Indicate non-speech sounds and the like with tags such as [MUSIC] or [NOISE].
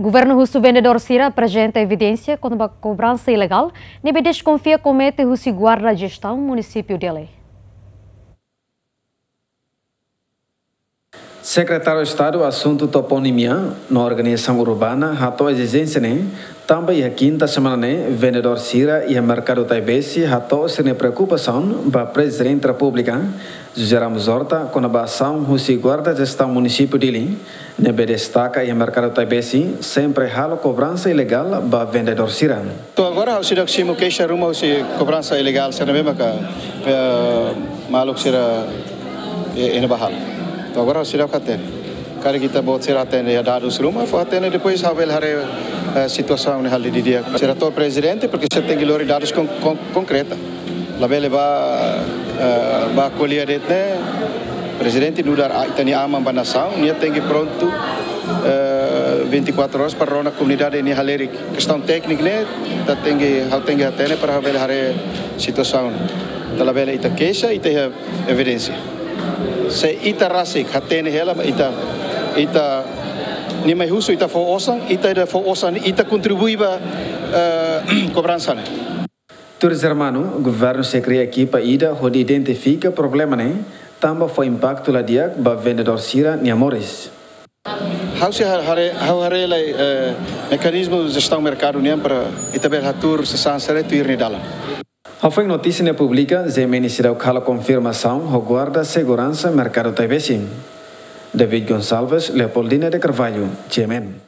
Governo russo vendedor Sira apresenta evidência contra a cobrança ilegal. Nebe desconfia comete russo guarda a gestão município dele. Secretário de Estado Assunto Toponimia na organização urbana rato exigência né também a quinta semana né vendedor Sira e o mercado Taibesi rato se preocupação para presidente da República José Ramos Horta com a ação Russi guarda gestão município dele nebe destaca e o mercado Taibesi sempre halo cobrança ilegal para vendedor Sira. Então agora o que se queixa ruma se cobrança ilegal será mesmo que maluco será é bahal. Então agora sira katen. Kali kita ten ya dados rumah, foi ten depois havel hare situação ne hali dia. To presidente porque você tem que lori dados con, con, concreta. Bele ba ba colher det ne presidente nudar itani ama ba nação, nia tem que pronto uh, 24 horas para a comunidade ini haleri questão técnica né, tá tem que hal tem que atene para haver hare situação. Bele ita queixa ita evidência se ita rasik hatene hela ita ita ni mai husu ita fo osan ita ida fo osan ita contribui ba [CLEARS THROAT] uh, cobrança né Todos hermano, o governo se cria aqui para ida onde identifica problema né, também foi impacto lá dia ba vendedor sira ni amores. How se hare how hare lai uh, mecanismo de gestão mercado né para ita bel hatur se sansere tuir ni dalam. Ao foi notícia pública, o Ministério cala confirmação o guarda segurança mercado TVC. David Gonçalves, Leopoldina de Carvalho, GMN.